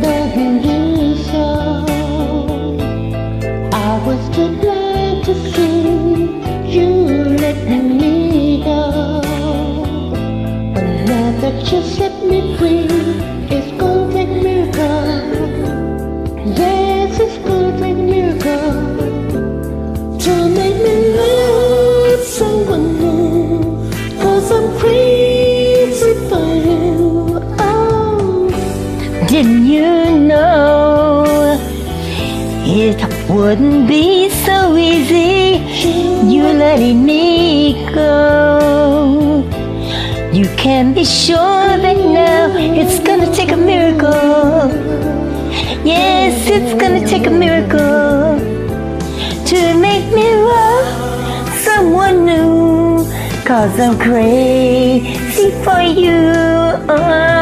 loving so. I was too. Didn't you know it wouldn't be so easy? You letting me go. You can be sure that now it's gonna take a miracle. Yes, it's gonna take a miracle to make me love someone new. Cause I'm crazy for you. Oh,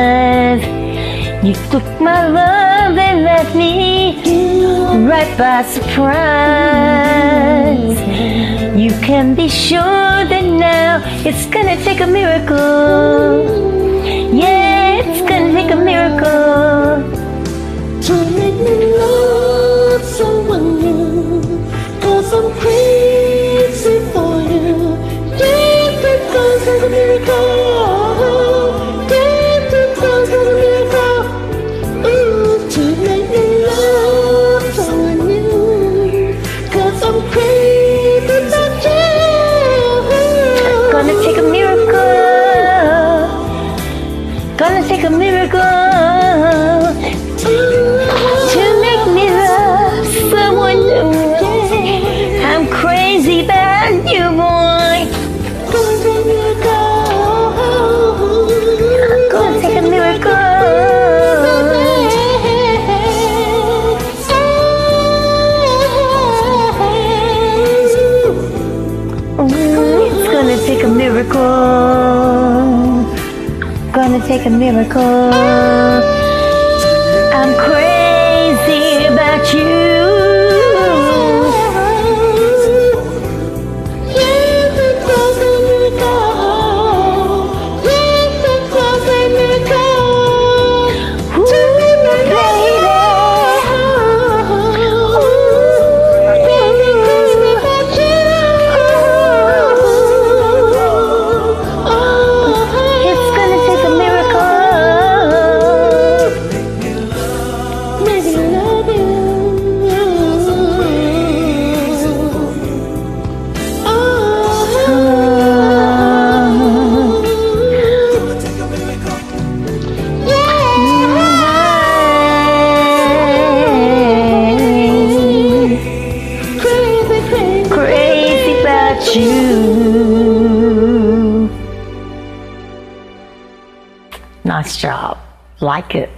you took my love and left me right by surprise. You can be sure that now it's gonna take a miracle. Yeah, it's gonna take a miracle. to make me love someone new. Cause I'm crazy Gonna take a miracle. I'm crazy about you. You. Nice job. Like it.